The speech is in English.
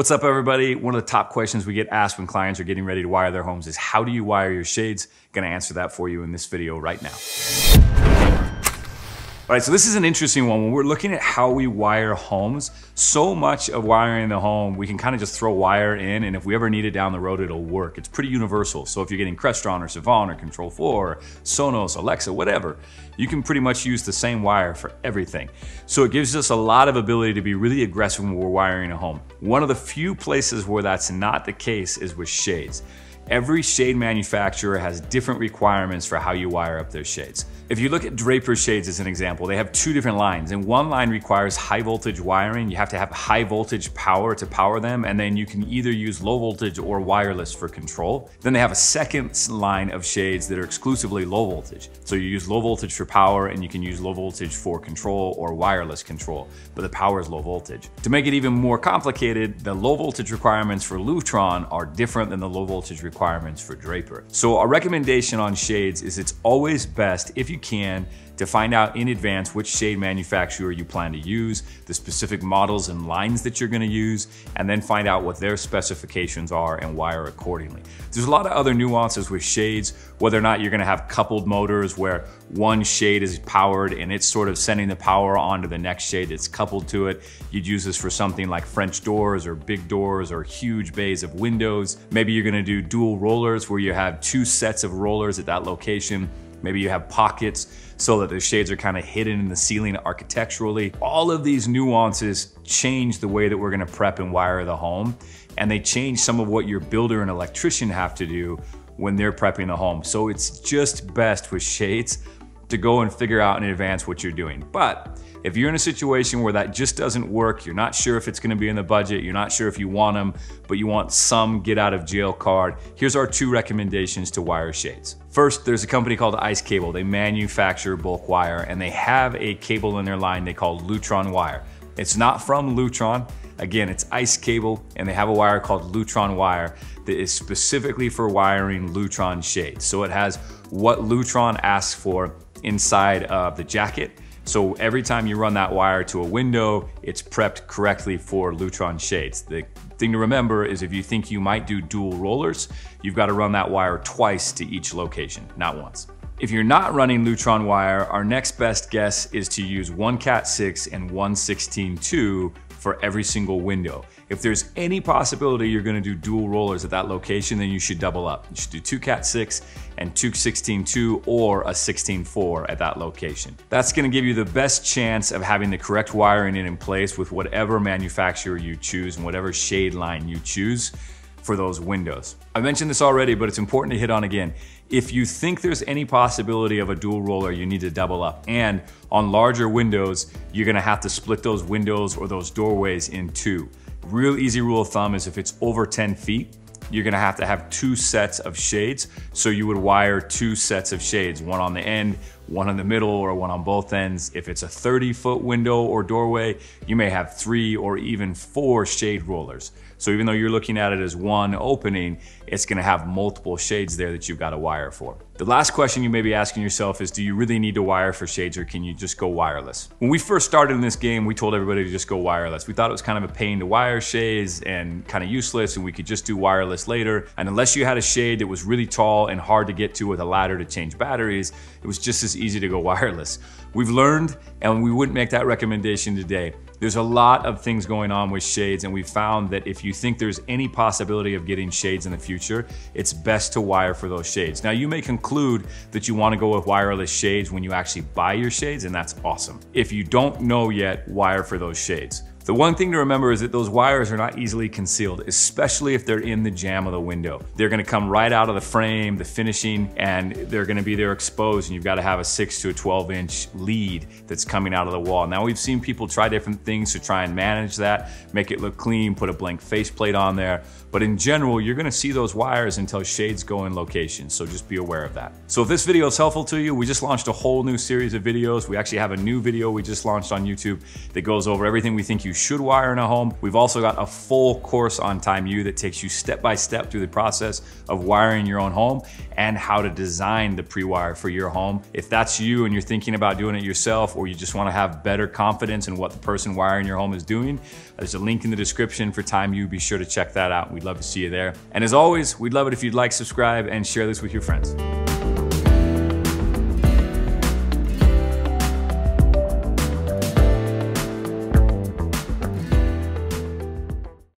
What's up everybody? One of the top questions we get asked when clients are getting ready to wire their homes is how do you wire your shades? Gonna answer that for you in this video right now. All right, so this is an interesting one. When we're looking at how we wire homes, so much of wiring the home, we can kind of just throw wire in, and if we ever need it down the road, it'll work. It's pretty universal. So if you're getting Crestron or Savant or Control 4, or Sonos, Alexa, whatever, you can pretty much use the same wire for everything. So it gives us a lot of ability to be really aggressive when we're wiring a home. One of the few places where that's not the case is with shades. Every shade manufacturer has different requirements for how you wire up their shades. If you look at Draper shades as an example, they have two different lines and one line requires high voltage wiring. You have to have high voltage power to power them and then you can either use low voltage or wireless for control. Then they have a second line of shades that are exclusively low voltage. So you use low voltage for power and you can use low voltage for control or wireless control, but the power is low voltage. To make it even more complicated, the low voltage requirements for Lutron are different than the low voltage requirements for Draper. So a recommendation on shades is it's always best, if you can, to find out in advance which shade manufacturer you plan to use, the specific models and lines that you're gonna use, and then find out what their specifications are and wire accordingly. There's a lot of other nuances with shades, whether or not you're gonna have coupled motors where one shade is powered and it's sort of sending the power onto the next shade that's coupled to it. You'd use this for something like French doors or big doors or huge bays of windows. Maybe you're gonna do dual rollers where you have two sets of rollers at that location. Maybe you have pockets so that the shades are kind of hidden in the ceiling architecturally. All of these nuances change the way that we're gonna prep and wire the home, and they change some of what your builder and electrician have to do when they're prepping the home. So it's just best with shades to go and figure out in advance what you're doing. But if you're in a situation where that just doesn't work, you're not sure if it's gonna be in the budget, you're not sure if you want them, but you want some get out of jail card, here's our two recommendations to wire shades. First, there's a company called Ice Cable. They manufacture bulk wire and they have a cable in their line they call Lutron wire. It's not from Lutron. Again, it's ice cable and they have a wire called Lutron wire that is specifically for wiring Lutron shades. So it has what Lutron asks for inside of the jacket so every time you run that wire to a window, it's prepped correctly for Lutron shades. The thing to remember is if you think you might do dual rollers, you've got to run that wire twice to each location, not once. If you're not running Lutron wire, our next best guess is to use one Cat 6 and one 16.2 for every single window. If there's any possibility you're gonna do dual rollers at that location, then you should double up. You should do two Cat 6 and two 16.2 or a 16.4 at that location. That's gonna give you the best chance of having the correct wiring in place with whatever manufacturer you choose and whatever shade line you choose for those windows. I mentioned this already, but it's important to hit on again. If you think there's any possibility of a dual roller, you need to double up. And on larger windows, you're gonna have to split those windows or those doorways in two. Real easy rule of thumb is if it's over 10 feet, you're gonna have to have two sets of shades. So you would wire two sets of shades, one on the end, one in the middle, or one on both ends. If it's a 30 foot window or doorway, you may have three or even four shade rollers. So even though you're looking at it as one opening, it's gonna have multiple shades there that you've got to wire for. The last question you may be asking yourself is, do you really need to wire for shades or can you just go wireless? When we first started in this game, we told everybody to just go wireless. We thought it was kind of a pain to wire shades and kind of useless and we could just do wireless later. And unless you had a shade that was really tall and hard to get to with a ladder to change batteries, it was just as easy to go wireless. We've learned and we wouldn't make that recommendation today. There's a lot of things going on with shades and we found that if you think there's any possibility of getting shades in the future, it's best to wire for those shades. Now you may conclude that you wanna go with wireless shades when you actually buy your shades and that's awesome. If you don't know yet, wire for those shades. The one thing to remember is that those wires are not easily concealed, especially if they're in the jamb of the window. They're gonna come right out of the frame, the finishing, and they're gonna be there exposed and you've gotta have a six to a 12 inch lead that's coming out of the wall. Now we've seen people try different things to try and manage that, make it look clean, put a blank faceplate on there, but in general, you're gonna see those wires until shades go in location, so just be aware of that. So if this video is helpful to you, we just launched a whole new series of videos. We actually have a new video we just launched on YouTube that goes over everything we think you you should wire in a home. We've also got a full course on Tym U that takes you step by step through the process of wiring your own home and how to design the pre-wire for your home. If that's you and you're thinking about doing it yourself or you just wanna have better confidence in what the person wiring your home is doing, there's a link in the description for Tym U. Be sure to check that out. We'd love to see you there. And as always, we'd love it if you'd like, subscribe, and share this with your friends.